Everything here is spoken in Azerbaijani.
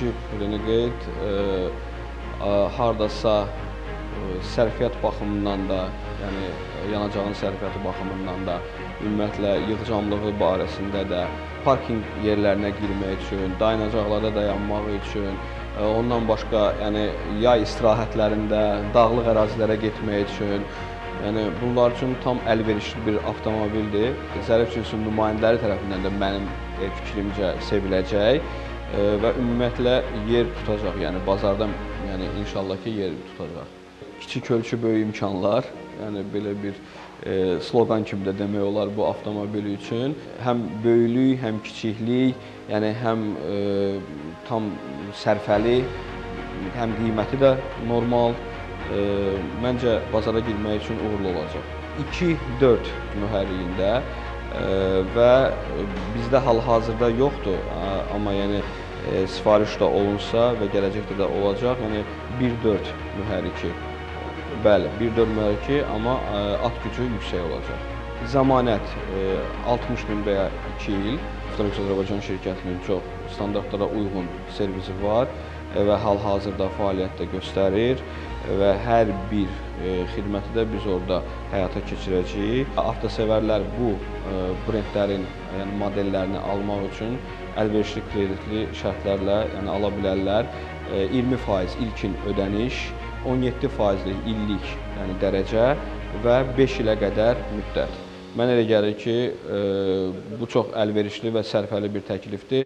Jeep Renegade e, hardasa e, sərfiyyat baxımından da, yəni yanacağın sərfiyyatı baxımından da, ümumiyyətlə yığcamlığı barəsində də, parkinq yerlərinə girmək üçün, dayanacaqlarda dayanmaq üçün, e, ondan başqa, yəni yay istirahətlərində, dağlıq ərazilərə getmək üçün, Yəni bunlar üçün tam əlverişli bir avtomobildir. Zərif Cinsinin nümayəndələri tərəfindən də mənim fikrimcə seviləcək və ümumiyyətlə yer tutacaq, yəni bazarda yəni inşallah ki yer tutacaq. Kiçik ölçü böyük imkanlar, yəni belə bir e, sloqan kimi də demək olar bu avtomobil üçün. Həm böyüklük, həm kiçiklik, yəni həm e, tam sərfəli, həm qiyməti də normal. E, məncə bazara girmək üçün uğurlu olacaq. 2-4 mühərriyində və bizdə hal-hazırda yoxdur, amma yəni e, sifariş də olunsa və gələcəkdə də olacaq, yəni 1-4 mühərriki. Bəli, 1-4 mühərriki, amma ə, at gücü yüksək olacaq. Zəmanət ə, 60 min və ya 2 il Avtomobil Azərbaycan şirkətinin çox standartlara uyğun servisi var və hal-hazırda fəaliyyət də göstərir və hər bir ə, xidməti də biz orada həyata keçirəcəyik. Avtosevərlər bu ə, brendlərin, yəni modellərini almaq üçün əlverişli kreditli şərtlərlə, yəni ala bilərlər. Ə, 20% ilkin ödəniş, 17 faizlik illik, yəni dərəcə və 5 ilə qədər müddət. Mənə elə gəlir ki, e, bu çox əlverişli və sərfəli bir təklifdir.